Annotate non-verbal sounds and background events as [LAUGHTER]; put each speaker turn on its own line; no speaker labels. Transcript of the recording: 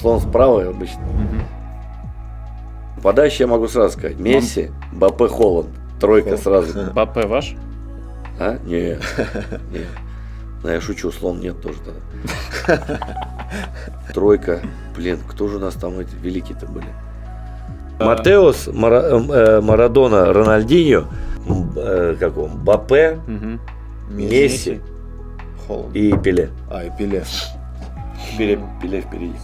Слон справа обычно. Подачи я могу сразу сказать. Месси, Бапе, Холланд. Тройка сразу. [LAUGHS]
Бапе ваш?
А? Не. не. Ну, я шучу, слон нет тоже тогда. [LAUGHS] Тройка. Блин, кто же у нас там эти великие-то были? Матеус, Мара- э, э Марадона, Рональдиньо, э, как он, Бапе
угу.
Месси.
Холланд.
и Пеле.
А, и Пеле.
Пеле, Пеле впереди.